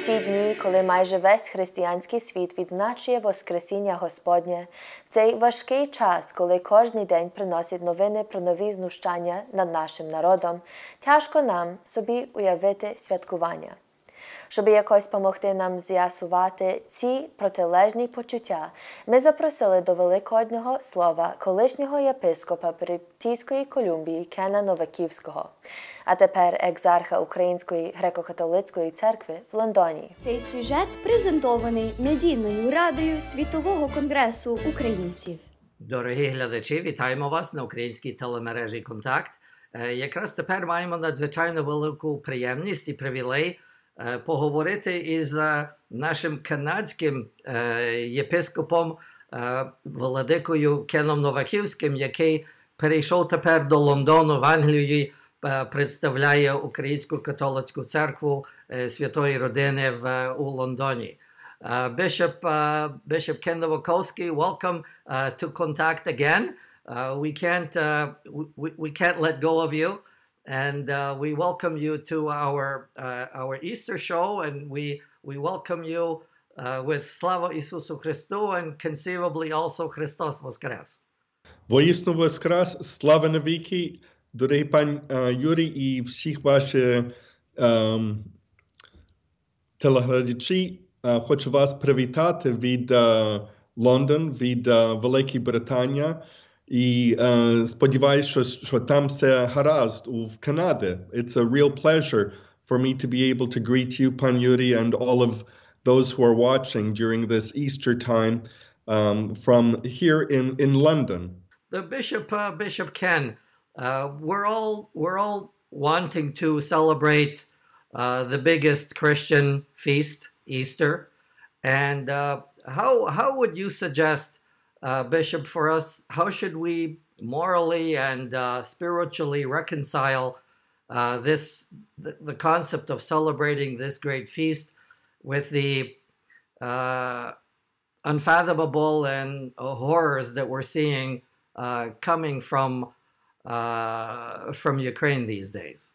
ці дні, коли майже весь християнський світ відзначує Воскресіння Господнє, в цей важкий час, коли кожний день приносить новини про нові знущання над нашим народом, тяжко нам собі уявити святкування. Щоб якось допомогти нам з'ясувати ці протилежні почуття, ми запросили до великоднього слова колишнього єпископа Бриптійської Колумбії Кена Новаківського, а тепер екзарха Української греко-католицької церкви в Лондоні. Цей сюжет презентований медійною радою Світового конгресу українців. Дорогі глядачі, вітаємо вас на українській телемережі Контакт. Е, Якраз тепер маємо надзвичайно велику приємність і привілей поговорити із е, нашим канадським е, єпископом е, Владикою Кеном Новаківським, який перейшов тепер до Лондону в Англії, е, представляє Українську католицьку церкву е, Святої Родини в, е, у Лондоні. Uh, Bishop uh, Bishop Ken Nowakolski, welcome uh, to Contact again. We can't we, we can't let go of you, and uh, we welcome you to our uh, our Easter show, and we we welcome you uh, with Slava Isusu Christu and conceivably also Christos Voskres. Воїсно воскрес, слава навіки, дорогий пан е, Юрій і всіх ваших ем, телеглядачі. Е, хочу вас привітати від е, Лондон, від е, Великої Британії. І е, сподіваюся, що, що там все гаразд у в Канаді. It's a real pleasure for me to be able to greet you, Pan Yuri, and all of those who are watching during this Easter time um, from here in, in London. the bishop uh, bishop ken uh, we're all we're all wanting to celebrate uh, the biggest christian feast easter and uh, how how would you suggest uh, bishop for us how should we morally and uh, spiritually reconcile uh, this the, the concept of celebrating this great feast with the uh, unfathomable and uh, horrors that we're seeing uh, coming from from Ukraine these days.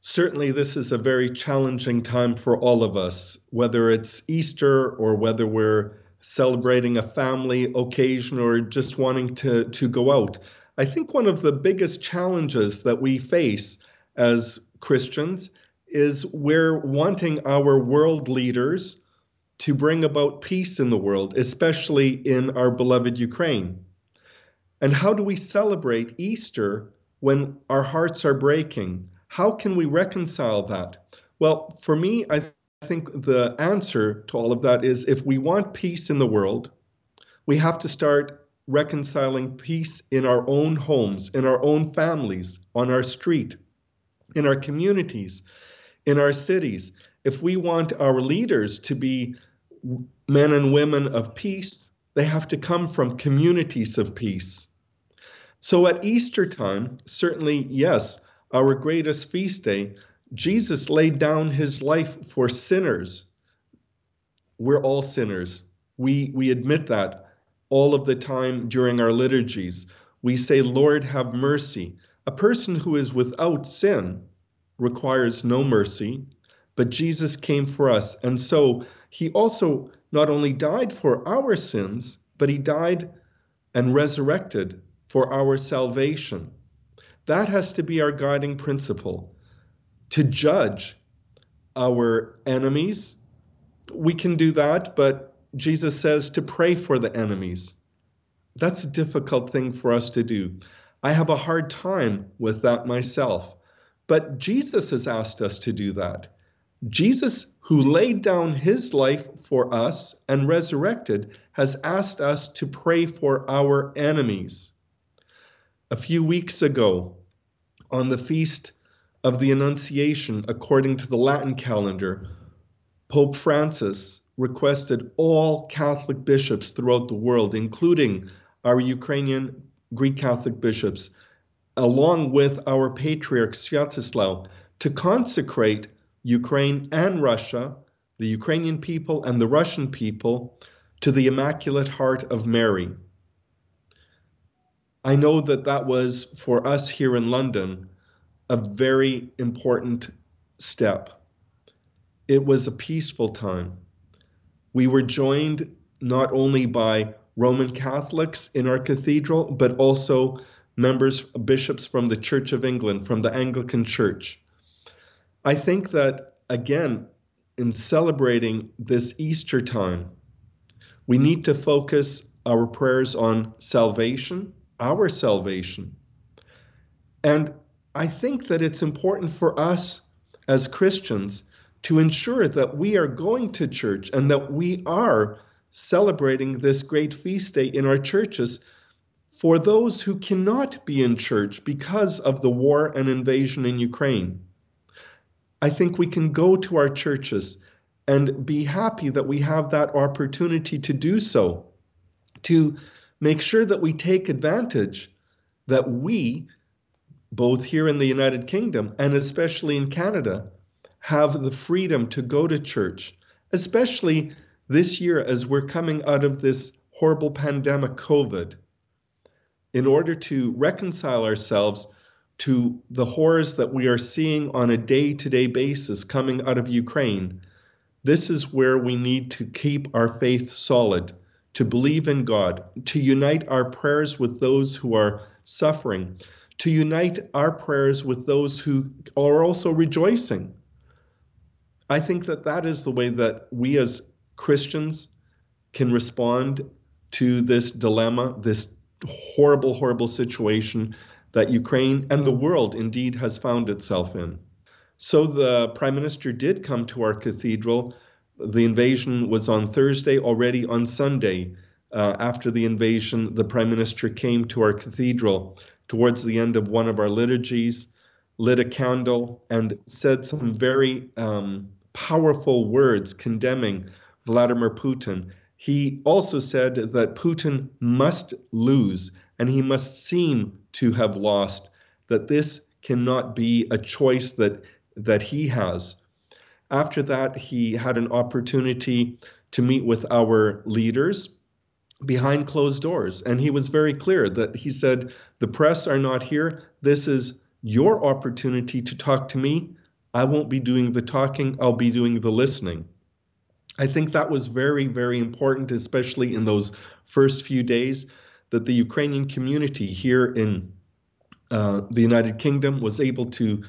Certainly, this is a very challenging time for all of us, whether it's Easter or whether we're celebrating a family occasion or just wanting to, to go out. I think one of the biggest challenges that we face as Christians is we're wanting our world leaders to bring about peace in the world, especially in our beloved Ukraine. And how do we celebrate Easter when our hearts are breaking? How can we reconcile that? Well, for me, I think the answer to all of that is if we want peace in the world, we have to start reconciling peace in our own homes, in our own families, on our street, in our communities, in our cities. If we want our leaders to be men and women of peace, they have to come from communities of peace. So at Easter time, certainly, yes, our greatest feast day, Jesus laid down his life for sinners. We're all sinners. We, we admit that all of the time during our liturgies. We say, Lord, have mercy. A person who is without sin requires no mercy, but Jesus came for us. And so he also not only died for our sins, but he died and resurrected for our salvation. That has to be our guiding principle. To judge our enemies, we can do that, but Jesus says to pray for the enemies. That's a difficult thing for us to do. I have a hard time with that myself. But Jesus has asked us to do that. Jesus, who laid down his life for us and resurrected, has asked us to pray for our enemies. A few weeks ago, on the feast of the Annunciation, according to the Latin calendar, Pope Francis requested all Catholic bishops throughout the world, including our Ukrainian Greek Catholic bishops, along with our Patriarch Sviatoslav, to consecrate Ukraine and Russia, the Ukrainian people and the Russian people, to the Immaculate Heart of Mary. I know that that was for us here in London a very important step. it was a peaceful time. We were joined not only by Roman Catholics in our cathedral, but also members, bishops from the Church of England, from the Anglican Church. I think that, again, in celebrating this Easter time, we need to focus our prayers on salvation, our salvation. And I think that it's important for us as Christians to ensure that we are going to church and that we are celebrating this great feast day in our churches for those who cannot be in church because of the war and invasion in Ukraine. I think we can go to our churches and be happy that we have that opportunity to do so, to make sure that we take advantage that we, both here in the United Kingdom and especially in Canada, have the freedom to go to church, especially this year as we're coming out of this horrible pandemic, COVID, in order to reconcile ourselves to the horrors that we are seeing on a day to day basis coming out of Ukraine. This is where we need to keep our faith solid, to believe in God, to unite our prayers with those who are suffering, to unite our prayers with those who are also rejoicing. I think that that is the way that we as Christians can respond to this dilemma, this horrible, horrible situation that Ukraine and the world indeed has found itself in. So the prime minister did come to our cathedral. The invasion was on Thursday. Already on Sunday, uh, after the invasion, the prime minister came to our cathedral towards the end of one of our liturgies, lit a candle, and said some very um, powerful words condemning Vladimir Putin. He also said that Putin must lose and he must seem to have lost, that this cannot be a choice that, that he has. After that, he had an opportunity to meet with our leaders behind closed doors. And he was very clear that he said, The press are not here. This is your opportunity to talk to me. I won't be doing the talking, I'll be doing the listening. I think that was very, very important, especially in those first few days, that the Ukrainian community here in uh, the United Kingdom was able to,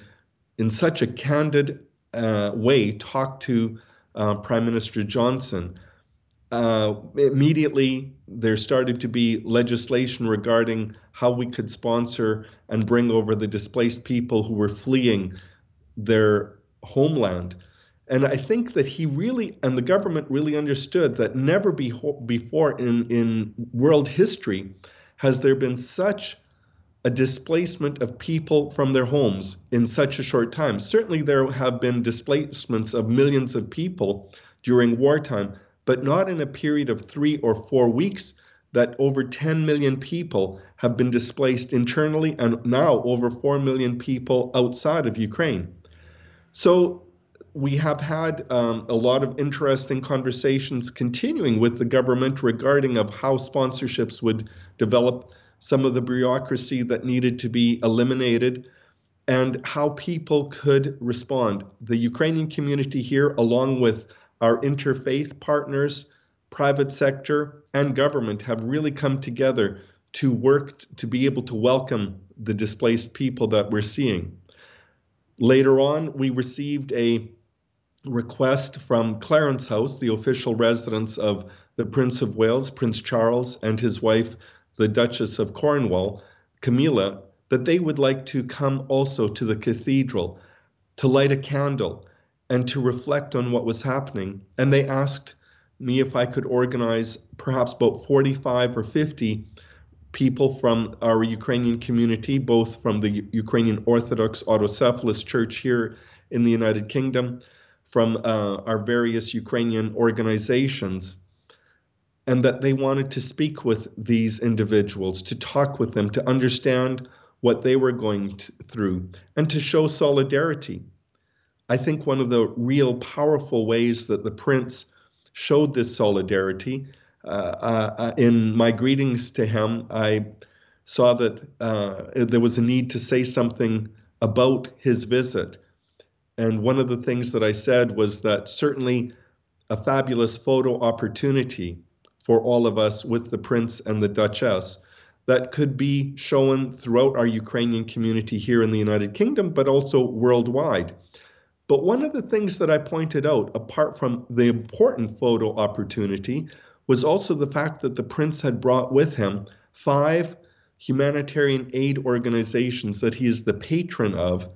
in such a candid uh, way, talk to uh, Prime Minister Johnson. Uh, immediately, there started to be legislation regarding how we could sponsor and bring over the displaced people who were fleeing their homeland. And I think that he really, and the government really understood that never be, before in, in world history has there been such a displacement of people from their homes in such a short time. Certainly, there have been displacements of millions of people during wartime, but not in a period of three or four weeks that over 10 million people have been displaced internally and now over 4 million people outside of Ukraine. So we have had um, a lot of interesting conversations continuing with the government regarding of how sponsorships would develop some of the bureaucracy that needed to be eliminated and how people could respond. The Ukrainian community here, along with our interfaith partners, private sector, and government, have really come together to work to be able to welcome the displaced people that we're seeing. Later on, we received a request from Clarence House, the official residence of the Prince of Wales, Prince Charles, and his wife, the Duchess of Cornwall, Camilla, that they would like to come also to the cathedral to light a candle and to reflect on what was happening. And they asked me if I could organize perhaps about 45 or 50 people from our Ukrainian community, both from the Ukrainian Orthodox Autocephalous Church here in the United Kingdom, from uh, our various Ukrainian organizations, and that they wanted to speak with these individuals, to talk with them, to understand what they were going through, and to show solidarity. I think one of the real powerful ways that the prince showed this solidarity uh, uh, uh in my greetings to him, I saw that uh, there was a need to say something about his visit And one of the things that I said was that certainly a fabulous photo opportunity for all of us with the Prince and the Duchess that could be shown throughout our Ukrainian community here in the United Kingdom, but also worldwide. But one of the things that I pointed out, apart from the important photo opportunity, was also the fact that the prince had brought with him five humanitarian aid organizations that he is the patron of,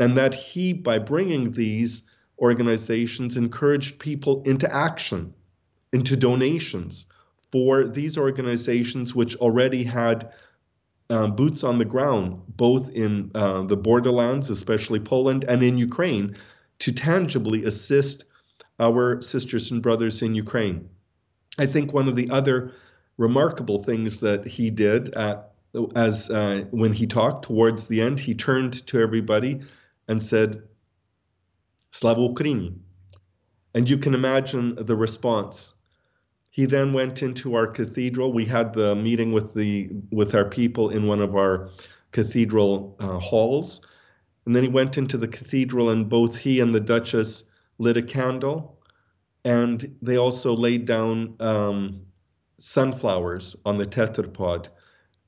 and that he, by bringing these organizations, encouraged people into action, into donations for these organizations, which already had um, boots on the ground, both in uh, the borderlands, especially Poland, and in Ukraine, to tangibly assist our sisters and brothers in Ukraine. I think one of the other remarkable things that he did at, as uh, when he talked towards the end, he turned to everybody and said, Slava Ukraini. And you can imagine the response. He then went into our cathedral. We had the meeting with the with our people in one of our cathedral uh, halls, and then he went into the cathedral, and both he and the Duchess lit a candle, and they also laid down um, sunflowers on the tetrapod,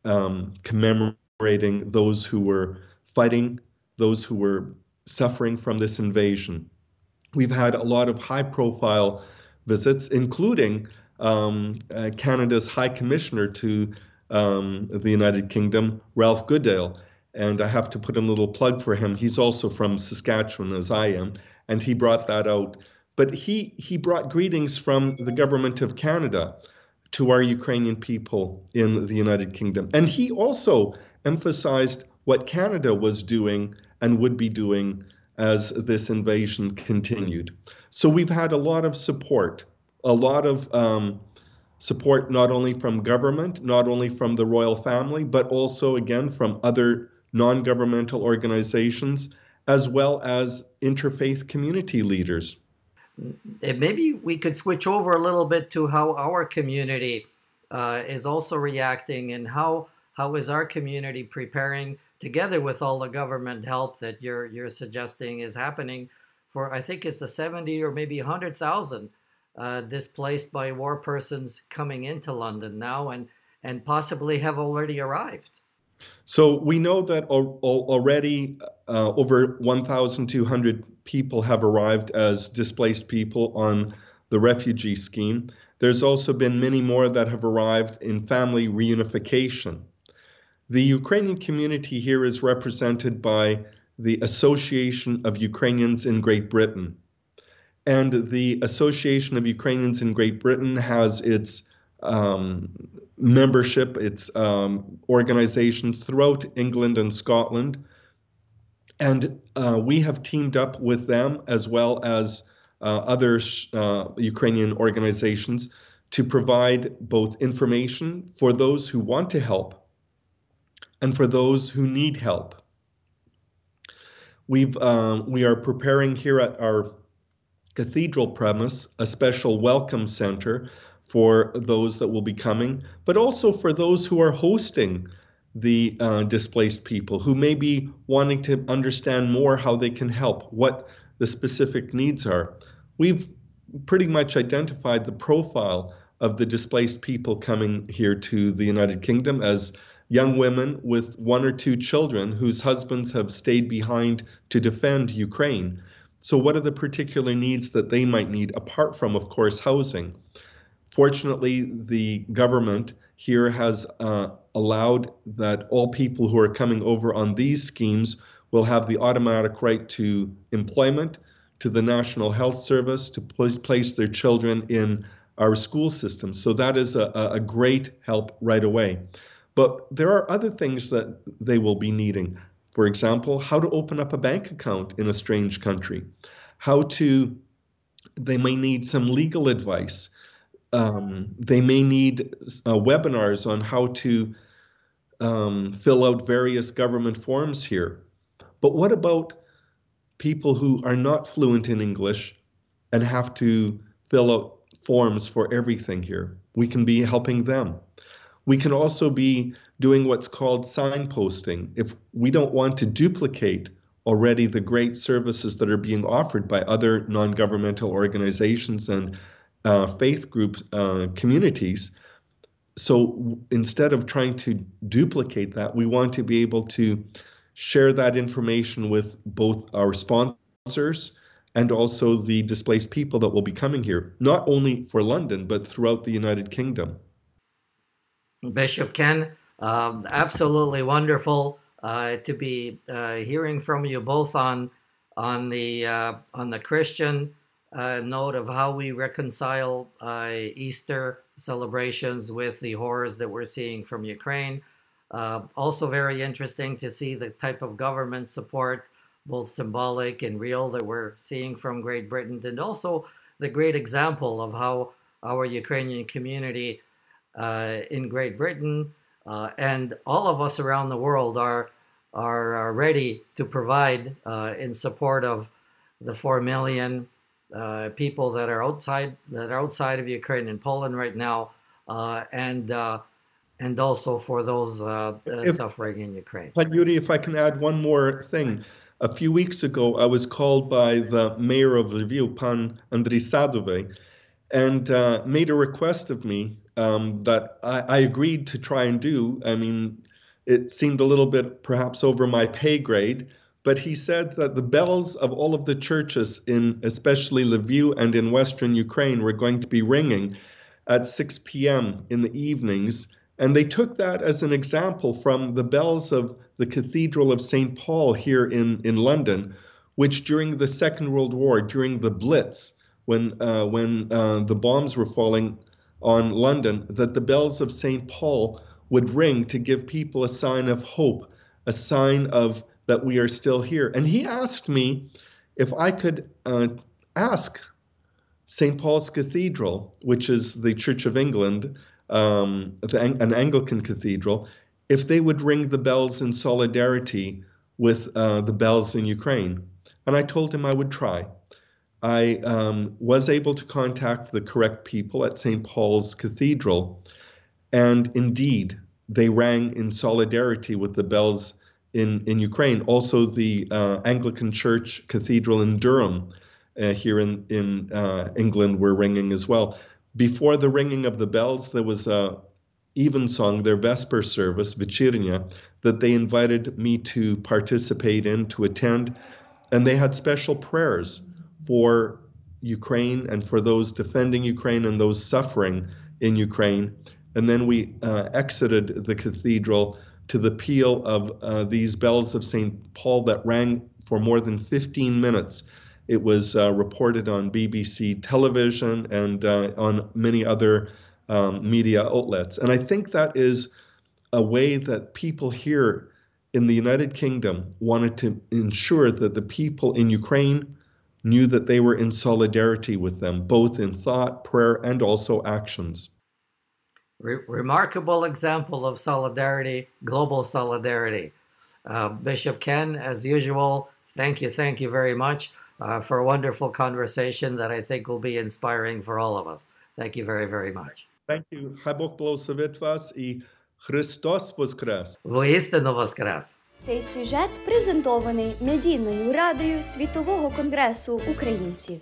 um, commemorating those who were fighting, those who were suffering from this invasion. We've had a lot of high profile visits, including um, uh, Canada's High Commissioner to um, the United Kingdom, Ralph Goodale. And I have to put in a little plug for him. He's also from Saskatchewan, as I am, and he brought that out. But he, he brought greetings from the government of Canada to our Ukrainian people in the United Kingdom. And he also emphasized what Canada was doing and would be doing as this invasion continued. So we've had a lot of support, a lot of um, support not only from government, not only from the royal family, but also again from other non governmental organizations, as well as interfaith community leaders. Maybe we could switch over a little bit to how our community uh, is also reacting and how how is our community preparing together with all the government help that you're you're suggesting is happening for I think it's the 70 or maybe 100,000 uh, displaced by war persons coming into London now and and possibly have already arrived. So we know that al- already uh, over 1,200 people have arrived as displaced people on the refugee scheme. There's also been many more that have arrived in family reunification. The Ukrainian community here is represented by the Association of Ukrainians in Great Britain. And the Association of Ukrainians in Great Britain has its um, membership, its um, organizations throughout England and Scotland. And uh, we have teamed up with them as well as uh, other uh, Ukrainian organizations to provide both information for those who want to help and for those who need help. We've, um, we are preparing here at our cathedral premise a special welcome center for those that will be coming, but also for those who are hosting the uh, displaced people who may be wanting to understand more how they can help, what the specific needs are. We've pretty much identified the profile of the displaced people coming here to the United Kingdom as young women with one or two children whose husbands have stayed behind to defend Ukraine. So, what are the particular needs that they might need, apart from, of course, housing? Fortunately, the government here has uh, allowed that all people who are coming over on these schemes will have the automatic right to employment, to the National Health Service, to place their children in our school system. So that is a, a great help right away. But there are other things that they will be needing. For example, how to open up a bank account in a strange country, how to, they may need some legal advice. Um, they may need uh, webinars on how to um, fill out various government forms here. But what about people who are not fluent in English and have to fill out forms for everything here? We can be helping them. We can also be doing what's called signposting. If we don't want to duplicate already the great services that are being offered by other non governmental organizations and uh, faith groups, uh, communities. So instead of trying to duplicate that, we want to be able to share that information with both our sponsors and also the displaced people that will be coming here, not only for London, but throughout the United Kingdom. Bishop Ken, um, absolutely wonderful uh, to be uh, hearing from you both on on the uh, on the Christian uh, note of how we reconcile uh, Easter celebrations with the horrors that we're seeing from Ukraine. Uh, also, very interesting to see the type of government support, both symbolic and real, that we're seeing from Great Britain, and also the great example of how our Ukrainian community in Great Britain uh, and all of us around the world are, are, are ready to provide uh, in support of the 4 million uh, people that are outside that are outside of Ukraine and Poland right now, uh, and uh, and also for those uh, if, suffering in Ukraine. But Yuri, if I can add one more thing. A few weeks ago, I was called by the mayor of Lviv, Pan Andriy Sadovyi, and uh, made a request of me um, that I, I, agreed to try and do. I mean, it seemed a little bit perhaps over my pay grade, but he said that the bells of all of the churches in especially Lviv and in western Ukraine were going to be ringing at 6 p.m. in the evenings. And they took that as an example from the bells of the Cathedral of St. Paul here in, in London, which during the Second World War, during the Blitz, when, uh, when uh, the bombs were falling on London, that the bells of St. Paul would ring to give people a sign of hope, a sign of that we are still here. And he asked me if I could uh, ask St. Paul's Cathedral, which is the Church of England, um, an Anglican cathedral, if they would ring the bells in solidarity with uh, the bells in Ukraine. And I told him I would try. I um, was able to contact the correct people at St. Paul's Cathedral, and indeed, they rang in solidarity with the bells in, in Ukraine. Also, the uh, Anglican Church Cathedral in Durham, uh, here in, in uh, England, were ringing as well. Before the ringing of the bells, there was a evensong, their Vesper service, Vichirnya, that they invited me to participate in, to attend, and they had special prayers for Ukraine and for those defending Ukraine and those suffering in Ukraine. And then we uh, exited the cathedral to the peal of uh, these bells of St. Paul that rang for more than 15 minutes. It was uh, reported on BBC television and uh, on many other um, media outlets. And I think that is a way that people here in the United Kingdom wanted to ensure that the people in Ukraine knew that they were in solidarity with them, both in thought, prayer, and also actions. Re- remarkable example of solidarity, global solidarity. Uh, Bishop Ken, as usual, thank you, thank you very much uh, for a wonderful conversation that I think will be inspiring for all of us. Thank you very, very much. Thank you. Хай Бог благословить вас і Христос воскрес. Воістину воскрес. Цей сюжет презентований медійною радою Світового конгресу українців.